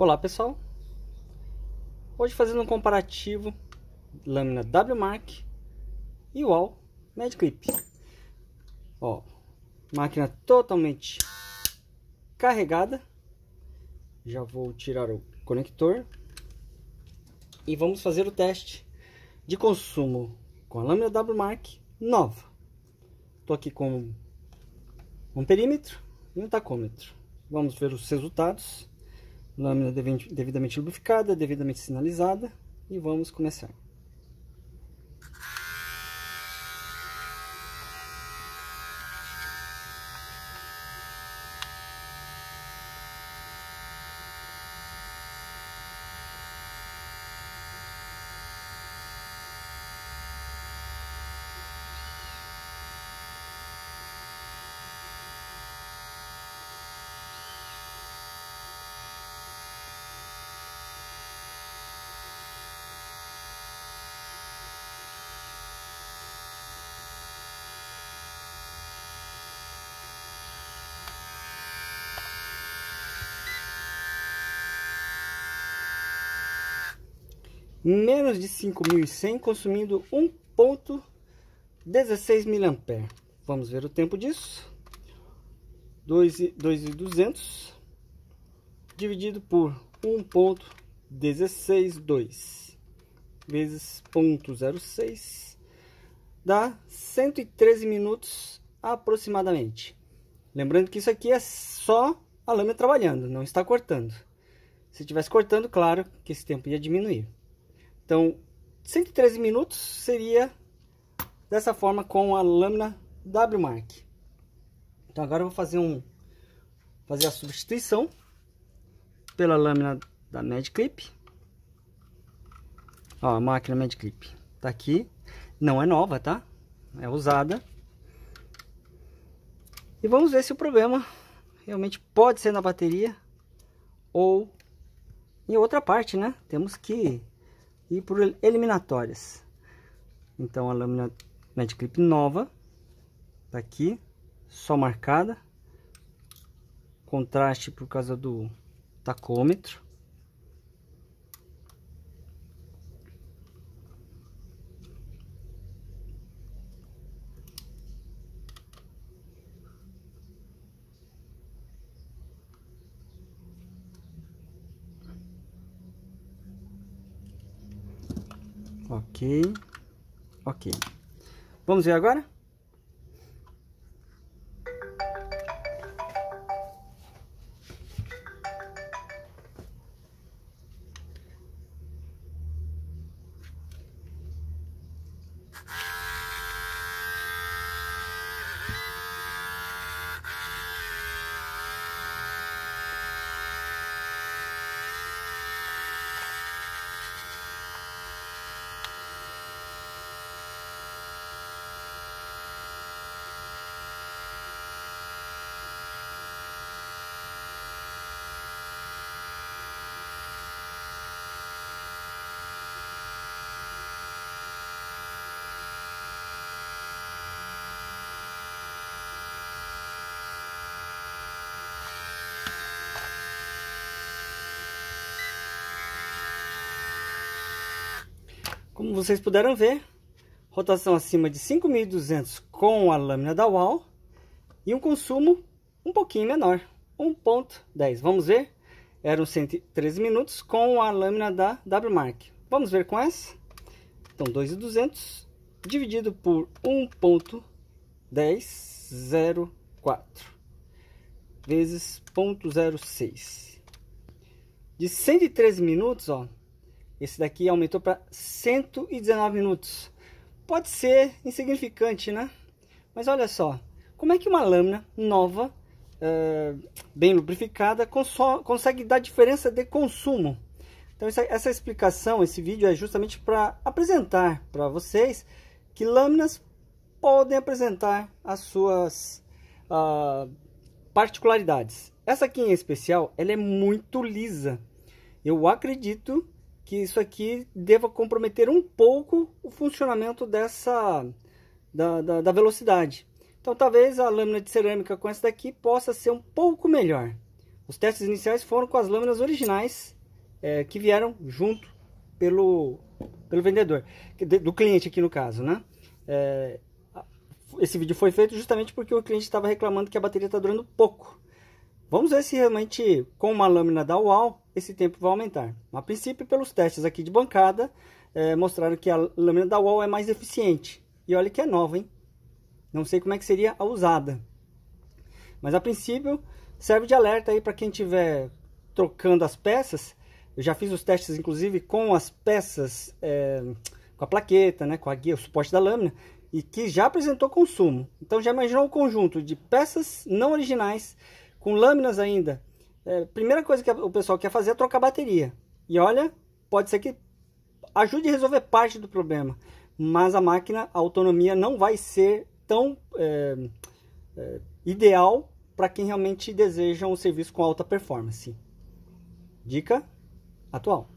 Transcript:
Olá pessoal, hoje fazendo um comparativo lâmina WMark e UAL Medclip. Ó, máquina totalmente carregada, já vou tirar o conector e vamos fazer o teste de consumo com a lâmina WMark nova. Estou aqui com um perímetro e um tacômetro. Vamos ver os resultados lâmina devidamente lubrificada, devidamente sinalizada e vamos começar. Menos de 5.100 consumindo 1.16 mA. Vamos ver o tempo disso. 2.200 dividido por 1.162 vezes 0.06 dá 113 minutos aproximadamente. Lembrando que isso aqui é só a lâmina trabalhando, não está cortando. Se estivesse cortando, claro que esse tempo ia diminuir. Então, 113 minutos seria dessa forma com a lâmina W-Mark. Então agora eu vou fazer um fazer a substituição pela lâmina da Medclip. Ó, a máquina Medclip tá aqui, não é nova, tá? É usada. E vamos ver se o problema realmente pode ser na bateria ou em outra parte, né? Temos que e por eliminatórias. Então a lâmina Medclip nova, tá aqui, só marcada. Contraste por causa do tacômetro. Ok. Ok. Vamos ver agora? Como vocês puderam ver, rotação acima de 5.200 com a lâmina da UAL e um consumo um pouquinho menor, 1.10. Vamos ver? Eram 113 minutos com a lâmina da WMark. Vamos ver com essa? Então, 2.200 dividido por 1.1004 vezes 0.06. De 113 minutos, ó, esse daqui aumentou para 119 minutos. Pode ser insignificante, né? Mas olha só, como é que uma lâmina nova, é, bem lubrificada, consegue dar diferença de consumo? Então essa, essa explicação, esse vídeo é justamente para apresentar para vocês que lâminas podem apresentar as suas uh, particularidades. Essa aqui em especial, ela é muito lisa. Eu acredito que isso aqui deva comprometer um pouco o funcionamento dessa da, da, da, velocidade. Então talvez a lâmina de cerâmica com essa daqui possa ser um pouco melhor. Os testes iniciais foram com as lâminas originais é, que vieram junto pelo, pelo vendedor, do cliente aqui no caso, né? É, esse vídeo foi feito justamente porque o cliente estava reclamando que a bateria está durando pouco. Vamos ver se realmente com uma lâmina da UAL esse tempo vai aumentar. A princípio, pelos testes aqui de bancada, é, mostraram que a lâmina da UAL é mais eficiente. E olha que é nova, hein? Não sei como é que seria a usada. Mas a princípio serve de alerta aí para quem estiver trocando as peças. Eu já fiz os testes inclusive com as peças, é, com a plaqueta, né, com a guia, o suporte da lâmina e que já apresentou consumo. Então já imaginou um conjunto de peças não originais com lâminas ainda. É, primeira coisa que o pessoal quer fazer é trocar bateria. E olha, pode ser que ajude a resolver parte do problema, mas a máquina, a autonomia não vai ser tão é, é, ideal para quem realmente deseja um serviço com alta performance. Dica atual.